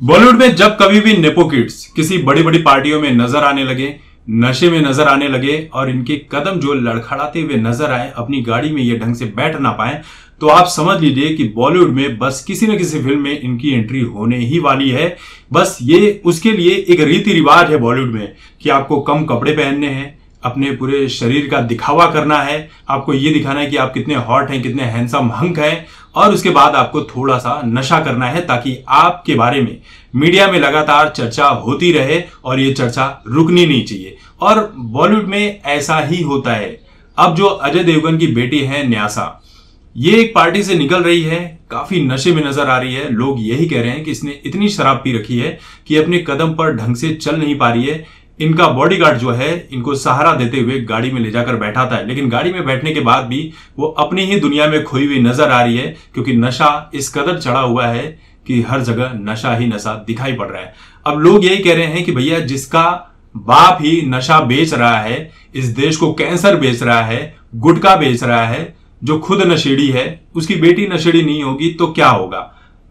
बॉलीवुड में जब कभी भी नेपो किड्स किसी बड़ी बड़ी पार्टियों में नज़र आने लगे, नशे में नज़र आने लगे और इनके कदम जो लड़खड़ाते हुए नज़र आए, अपनी गाड़ी में ये ढंग से बैठ ना पाए तो आप समझ लीजिए कि बॉलीवुड में बस किसी न किसी फ़िल्म में इनकी एंट्री होने ही वाली है। बस ये उसके लिए एक रीति रिवाज है बॉलीवुड में कि आपको कम कपड़े पहनने हैं अपने पूरे शरीर का दिखावा करना है, आपको ये दिखाना है कि आप कितने हॉट हैं, कितने हैंडसम हंक हैं, और उसके बाद आपको थोड़ा सा नशा करना है ताकि आपके बारे में मीडिया में लगातार चर्चा होती रहे और ये चर्चा रुकनी नहीं चाहिए। और बॉलीवुड में ऐसा ही होता है। अब जो अजय देवगन की बेटी है न्यासा, ये एक पार्टी से निकल रही है, काफ़ी नशे में नज़र आ रही है। लोग यही कह रहे हैं कि इसने इतनी शराब पी रखी है कि अपने कदम पर ढंग से चल नहीं पा रही है। इनका बॉडीगार्ड जो है, इनको सहारा देते हुए गाड़ी में ले जाकर बैठाता है। लेकिन गाड़ी में बैठने के बाद भी वो अपनी ही दुनिया में खोई हुई नज़र आ रही है, क्योंकि नशा इस कदर चढ़ा हुआ है कि हर जगह नशा ही नशा दिखाई पड़ रहा है। अब लोग यही कह रहे हैं कि भैया, जिसका बाप ही नशा बेच रहा है, इस देश को कैंसर बेच रहा है, गुटखा बेच रहा है, जो खुद नशेड़ी है, उसकी बेटी नशेड़ी नहीं होगी तो क्या होगा?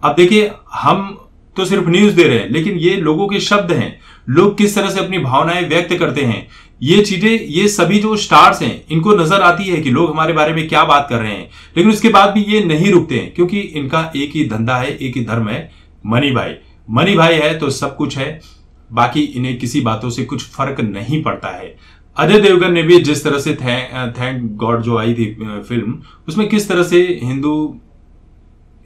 अब देखिए, हम तो सिर्फ़ न्यूज़ दे रहे हैं, लेकिन ये लोगों के शब्द हैं। लोग किस तरह से अपनी भावनाएँ व्यक्त करते हैं? ये चीज़ें, ये सभी जो स्टार्स हैं, इनको नज़र आती है कि लोग हमारे बारे में क्या बात कर रहे हैं। लेकिन उसके बाद भी ये नहीं रुकते हैं, क्योंकि इनका एक ही धंधा है, एक ही धर्म है मनी भाई मनी भाई है तो सब कुछ है, बाकी इन्हें किसी बातों से कुछ फ़र्क नहीं पड़ता है। अजय देवगन ने भी जिस तरह से थैंक गॉड जो आई थी फ़िल्म उसमें किस तरह से हिंदू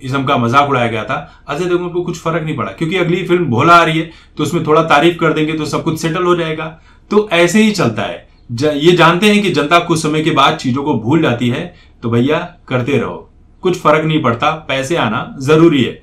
इज्म का मज़ाक उड़ाया गया था। अजय देवगन को कुछ फ़र्क नहीं पड़ा, क्योंकि अगली फ़िल्म भोला आ रही है तो उसमें थोड़ा तारीफ़ कर देंगे तो सब कुछ सेटल हो जाएगा। तो ऐसे ही चलता है। ये जानते हैं कि जनता कुछ समय के बाद चीज़ों को भूल जाती है तो भैया करते रहो। कुछ फ़र्क नहीं पड़ता, पैसे आना ज़रूरी है।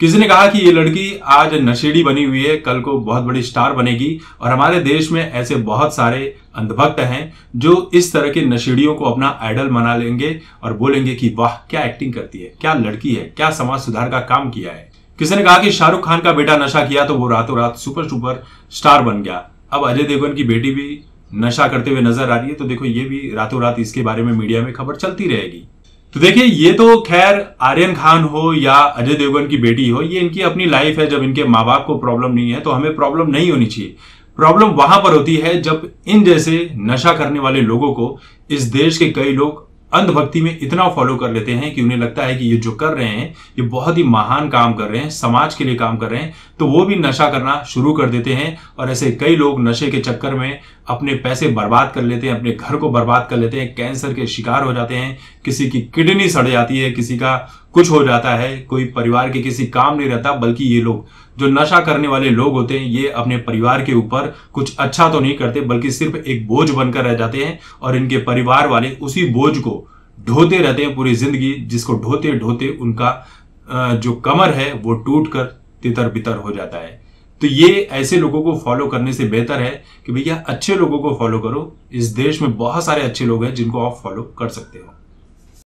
किसी ने कहा कि ये लड़की आज नशेड़ी बनी हुई है, कल को बहुत बड़ी स्टार बनेगी और हमारे देश में ऐसे बहुत सारे अंधभक्त हैं जो इस तरह के नशेड़ियों को अपना आइडल मना लेंगे और बोलेंगे कि वाह, क्या एक्टिंग करती है, क्या लड़की है, क्या समाज सुधार का काम किया है। किसी ने कहा कि शाहरुख खान का बेटा नशा किया तो वो रातों रात सुपर सुपर स्टार बन गया। अब अजय देवगन की बेटी भी नशा करते हुए नज़र आ रही है तो देखो ये भी रातों रात इसके बारे में मीडिया में खबर चलती रहेगी। तो देखिए, ये तो खैर आर्यन खान हो या अजय देवगन की बेटी हो, ये इनकी अपनी लाइफ है। जब इनके माँ बाप को प्रॉब्लम नहीं है तो हमें प्रॉब्लम नहीं होनी चाहिए। प्रॉब्लम वहाँ पर होती है जब इन जैसे नशा करने वाले लोगों को इस देश के कई लोग अंधभक्ति में इतना फॉलो कर लेते हैं कि उन्हें लगता है कि ये जो कर रहे हैं, ये बहुत ही महान काम कर रहे हैं, समाज के लिए काम कर रहे हैं तो वो भी नशा करना शुरू कर देते हैं और ऐसे कई लोग नशे के चक्कर में अपने पैसे बर्बाद कर लेते हैं, अपने घर को बर्बाद कर लेते हैं, कैंसर के शिकार हो जाते हैं, किसी की किडनी सड़ जाती है, किसी का कुछ हो जाता है, कोई परिवार के किसी काम नहीं रहता, बल्कि ये लोग, जो नशा करने वाले लोग होते हैं, ये अपने परिवार के ऊपर कुछ अच्छा तो नहीं करते, बल्कि सिर्फ़ एक बोझ बनकर रह जाते हैं, और इनके परिवार वाले उसी बोझ को ढोते रहते हैं पूरी ज़िंदगी, जिसको ढोते ढोते उनका जो कमर है, वो टूट कर तितर बितर हो जाता है। तो ये ऐसे लोगों को फॉलो करने से बेहतर है कि भैया अच्छे लोगों को फॉलो करो। इस देश में बहुत सारे अच्छे लोग हैं जिनको आप फॉलो कर सकते हो।